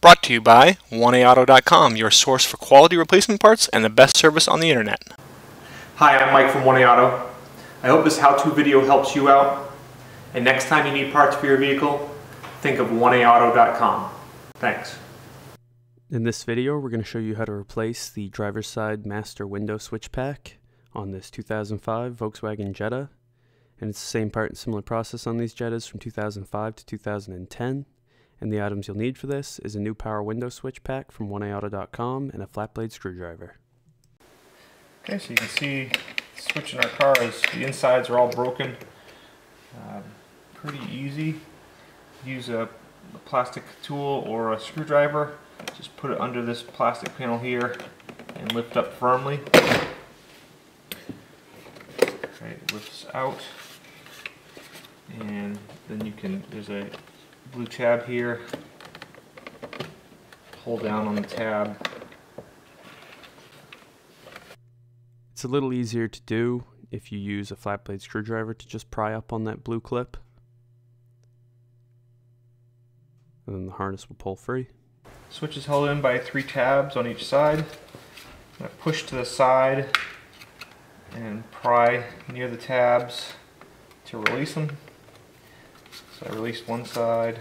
Brought to you by 1AAuto.com, your source for quality replacement parts and the best service on the internet. Hi, I'm Mike from 1A Auto. I hope this how-to video helps you out. And next time you need parts for your vehicle, think of 1AAuto.com. Thanks. In this video, we're going to show you how to replace the driver's side master window switch pack on this 2005 Volkswagen Jetta. And it's the same part and similar process on these Jettas from 2005 to 2010. And the items you'll need for this is a new power window switch pack from 1AAuto.com and a flat blade screwdriver. Okay, so you can see the switch in our car is the insides are all broken. Um, pretty easy. Use a, a plastic tool or a screwdriver. Just put it under this plastic panel here and lift up firmly. Okay, lifts out. And then you can, there's a blue tab here. Pull down on the tab. It's a little easier to do if you use a flat blade screwdriver to just pry up on that blue clip. And then the harness will pull free. Switch is held in by three tabs on each side. push to the side and pry near the tabs to release them. So I released one side,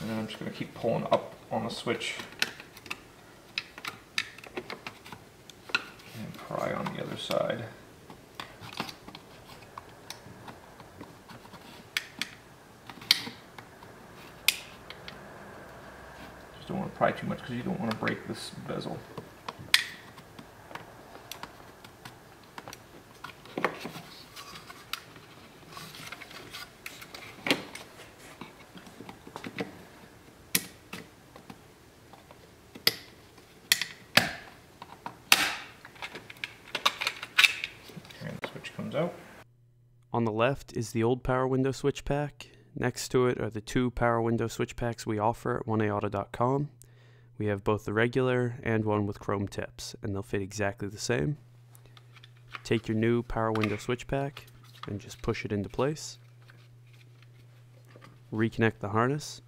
and then I'm just going to keep pulling up on the switch and pry on the other side. Just don't want to pry too much because you don't want to break this bezel. On the left is the old power window switch pack. Next to it are the two power window switch packs we offer at 1AAuto.com. We have both the regular and one with chrome tips, and they'll fit exactly the same. Take your new power window switch pack and just push it into place. Reconnect the harness.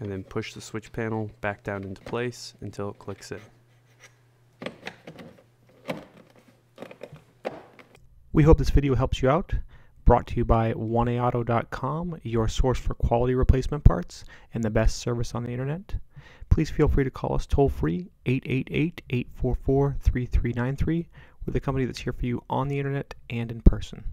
And then push the switch panel back down into place until it clicks in. We hope this video helps you out. Brought to you by 1AAuto.com, your source for quality replacement parts and the best service on the internet. Please feel free to call us toll free 888 844 3393. We're the company that's here for you on the internet and in person.